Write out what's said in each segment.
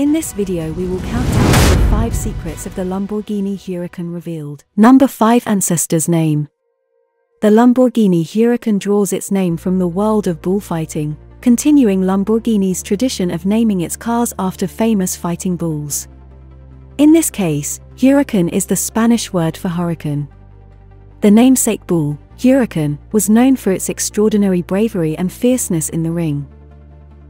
In this video we will count down the 5 secrets of the Lamborghini Huracan revealed. Number 5 Ancestor's Name The Lamborghini Huracan draws its name from the world of bullfighting, continuing Lamborghini's tradition of naming its cars after famous fighting bulls. In this case, Huracan is the Spanish word for hurricane. The namesake bull, Huracan, was known for its extraordinary bravery and fierceness in the ring.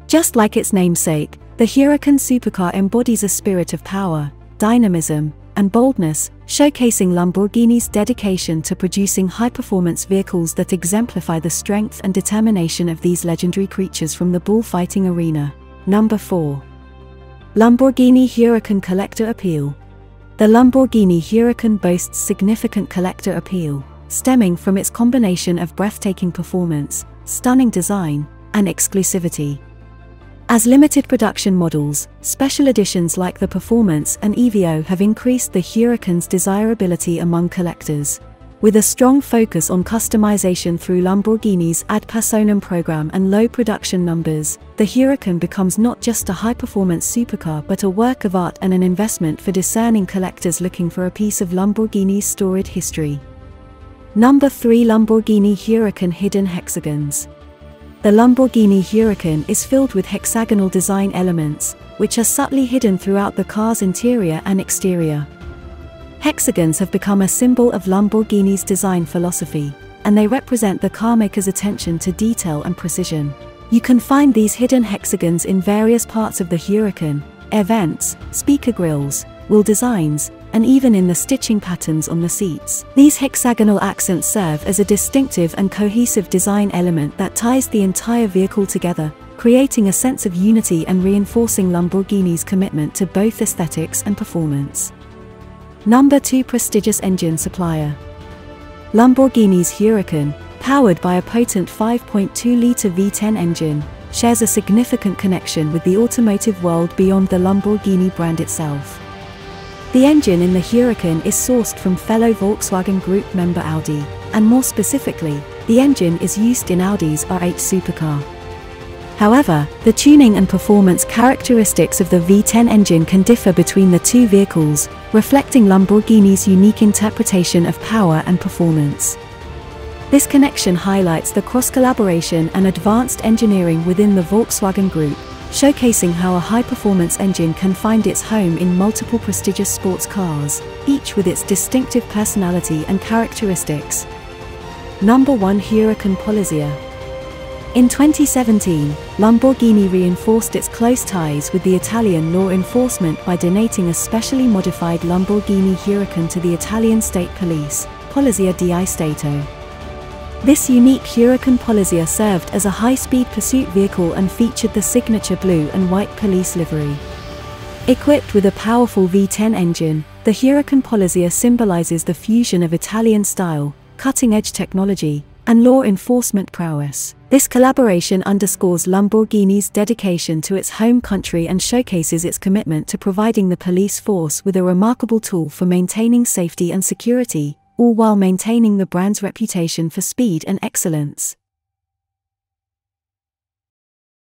Just like its namesake, the Huracan supercar embodies a spirit of power, dynamism, and boldness, showcasing Lamborghini's dedication to producing high-performance vehicles that exemplify the strength and determination of these legendary creatures from the bullfighting arena. Number 4. Lamborghini Huracan Collector Appeal The Lamborghini Huracan boasts significant collector appeal, stemming from its combination of breathtaking performance, stunning design, and exclusivity. As limited production models, special editions like the Performante and Evo have increased the Huracan's desirability among collectors. With a strong focus on customization through Lamborghini's ad personam program and low production numbers, the Huracan becomes not just a high-performance supercar but a work of art and an investment for discerning collectors looking for a piece of Lamborghini's storied history. Number 3 Lamborghini Huracan Hidden Hexagons the Lamborghini Huracan is filled with hexagonal design elements, which are subtly hidden throughout the car's interior and exterior. Hexagons have become a symbol of Lamborghini's design philosophy, and they represent the carmaker's attention to detail and precision. You can find these hidden hexagons in various parts of the Huracan, air vents, speaker grills, wheel designs, and even in the stitching patterns on the seats. These hexagonal accents serve as a distinctive and cohesive design element that ties the entire vehicle together, creating a sense of unity and reinforcing Lamborghini's commitment to both aesthetics and performance. Number 2 Prestigious Engine Supplier Lamborghini's Huracan, powered by a potent 5.2-litre V10 engine, shares a significant connection with the automotive world beyond the Lamborghini brand itself. The engine in the Huracan is sourced from fellow Volkswagen Group member Audi, and more specifically, the engine is used in Audi's R8 supercar. However, the tuning and performance characteristics of the V10 engine can differ between the two vehicles, reflecting Lamborghini's unique interpretation of power and performance. This connection highlights the cross-collaboration and advanced engineering within the Volkswagen Group, showcasing how a high-performance engine can find its home in multiple prestigious sports cars, each with its distinctive personality and characteristics. Number 1 Huracan Polizia In 2017, Lamborghini reinforced its close ties with the Italian law enforcement by donating a specially modified Lamborghini Huracan to the Italian state police, Polizia di Stato. This unique Huracan Polizia served as a high-speed pursuit vehicle and featured the signature blue and white police livery. Equipped with a powerful V10 engine, the Huracan Polizia symbolizes the fusion of Italian style, cutting-edge technology, and law enforcement prowess. This collaboration underscores Lamborghini's dedication to its home country and showcases its commitment to providing the police force with a remarkable tool for maintaining safety and security, all while maintaining the brand's reputation for speed and excellence.